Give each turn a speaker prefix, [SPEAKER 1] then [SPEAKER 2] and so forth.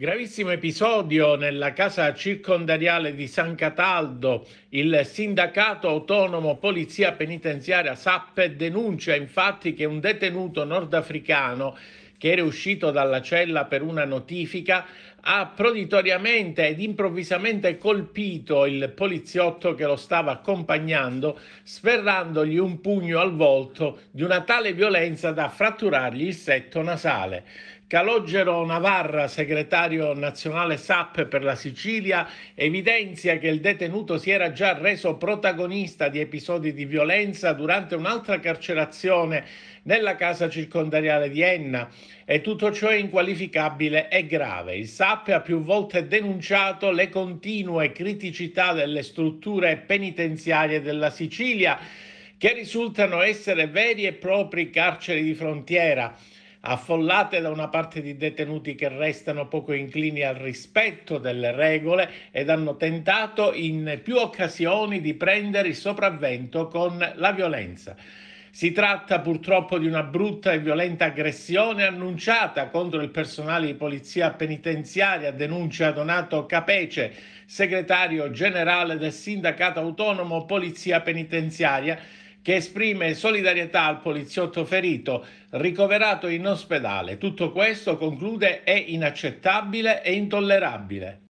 [SPEAKER 1] Gravissimo episodio nella casa circondariale di San Cataldo. Il sindacato autonomo Polizia Penitenziaria SAP denuncia infatti che un detenuto nordafricano che era uscito dalla cella per una notifica ha proditoriamente ed improvvisamente colpito il poliziotto che lo stava accompagnando, sferrandogli un pugno al volto di una tale violenza da fratturargli il setto nasale. Calogero Navarra, segretario nazionale SAP per la Sicilia, evidenzia che il detenuto si era già reso protagonista di episodi di violenza durante un'altra carcerazione nella casa circondariale di Enna e tutto ciò è inqualificabile e grave. Il SAP ha più volte denunciato le continue criticità delle strutture penitenziarie della Sicilia che risultano essere veri e propri carceri di frontiera affollate da una parte di detenuti che restano poco inclini al rispetto delle regole ed hanno tentato in più occasioni di prendere il sopravvento con la violenza. Si tratta purtroppo di una brutta e violenta aggressione annunciata contro il personale di polizia penitenziaria, denuncia Donato Capece, segretario generale del sindacato autonomo Polizia Penitenziaria, che esprime solidarietà al poliziotto ferito ricoverato in ospedale. Tutto questo, conclude, è inaccettabile e intollerabile.